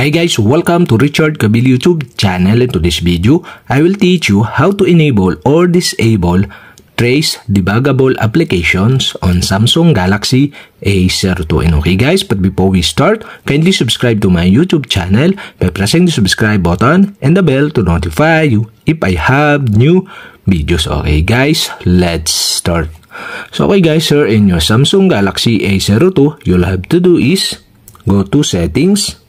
Hi guys, welcome to Richard Kabil YouTube channel. In today's video, I will teach you how to enable or disable trace debuggable applications on Samsung Galaxy A02. And okay guys, but before we start, kindly subscribe to my YouTube channel by pressing the subscribe button and the bell to notify you if I have new videos. Okay guys, let's start. So okay guys, here in your Samsung Galaxy A02, you'll have to do is go to settings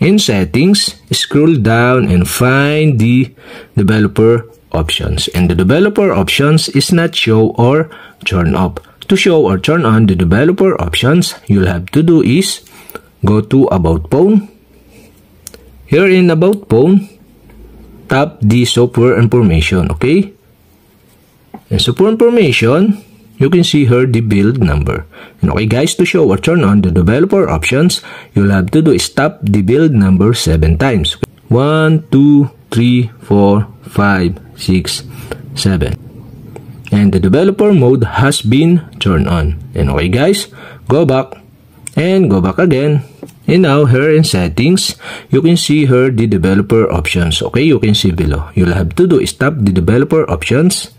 In settings, scroll down and find the developer options. And the developer options is not show or turn off. To show or turn on the developer options, you'll have to do is go to about phone. Here in about phone, tap the software information, okay? And software information, you can see here the build number. And okay guys, to show or turn on the developer options, you'll have to do is tap the build number 7 times. 1, 2, 3, 4, 5, 6, 7. And the developer mode has been turned on. And okay guys, go back and go back again. And now here in settings, you can see here the developer options. Okay, you can see below. You'll have to do is tap the developer options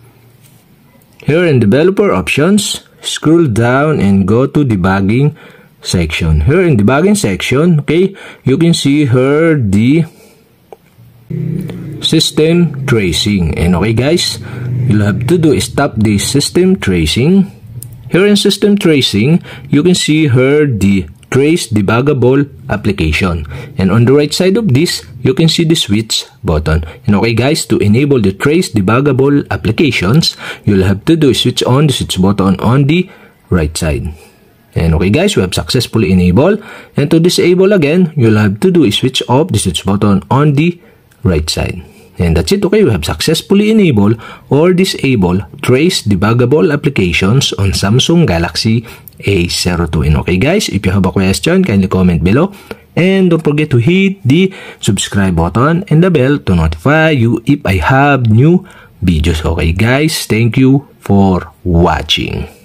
Here in developer options, scroll down and go to debugging section. Here in debugging section, okay, you can see here the system tracing. And okay guys, you'll have to do stop the system tracing. Here in system tracing, you can see here the trace debuggable application. And on the right side of this, you can see the switch button. And okay guys, to enable the trace debuggable applications, you'll have to do switch on the switch button on the right side. And okay guys, we have successfully enabled. And to disable again, you'll have to do switch off the switch button on the right side. And that's it, okay? We have successfully enabled or disabled trace debuggable applications on Samsung Galaxy A02. And okay guys, if you have a question, kindly comment below. And don't forget to hit the subscribe button and the bell to notify you if I have new videos. Okay guys, thank you for watching.